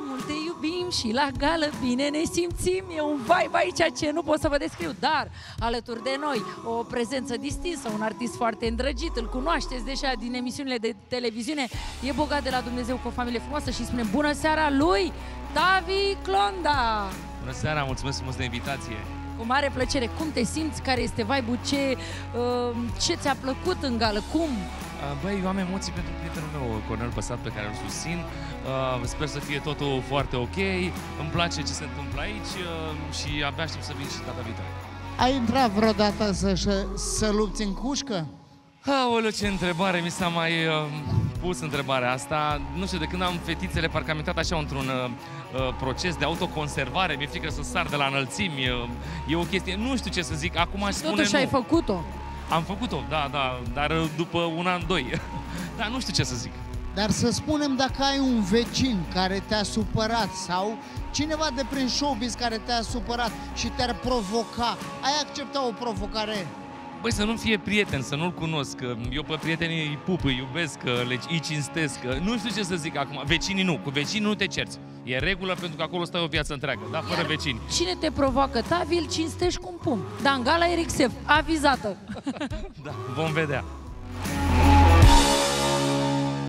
mult te iubim și la gală bine ne simțim. E un vibe aici ce nu pot să vă descriu, dar alături de noi o prezență distinsă, un artist foarte îndrăgit, îl cunoașteți deja din emisiunile de televiziune, e bogat de la Dumnezeu cu o familie frumoasă și spune bună seara lui, Tavi Clonda! Bună seara, mulțumesc frumos de invitație. Cu mare plăcere, cum te simți? Care este vibe-ul? Ce, uh, ce ți-a plăcut în gală? Cum? Uh, Băi, eu am emoții pentru prietenul meu, Cornel Păsat, pe care îl susțin. Uh, Sper să fie totul foarte ok. Îmi place ce se întâmplă aici uh, și abia aștept să vin și data viitoare. Ai intrat vreodată să, să lupți în cușcă? Aoleu, ce întrebare, mi s-a mai uh, pus întrebarea asta. Nu știu, de când am fetițele, parcă am intrat așa într-un uh, uh, proces de autoconservare, mi-e frică să sar de la înălțimi, uh, e o chestie, nu știu ce să zic, acum aș spune Totuși nu. ai făcut-o. Am făcut-o, da, da, dar uh, după un an, doi. dar nu știu ce să zic. Dar să spunem dacă ai un vecin care te-a supărat sau cineva de prin showbiz care te-a supărat și te-ar provoca, ai accepta o provocare? Băi, să nu fie prieten, să nu-l cunosc. că Eu pe prietenii îi pup, îi iubesc, că le, îi cinstesc. că Nu știu ce să zic acum. Vecinii nu. Cu vecinii nu te cerți. E regulă pentru că acolo stai o viață întreagă, dar fără vecini. Cine te provoacă? Tavi îl cinstești cu un pumn. Dar în gala Eric Sef, avizată. Da, vom vedea.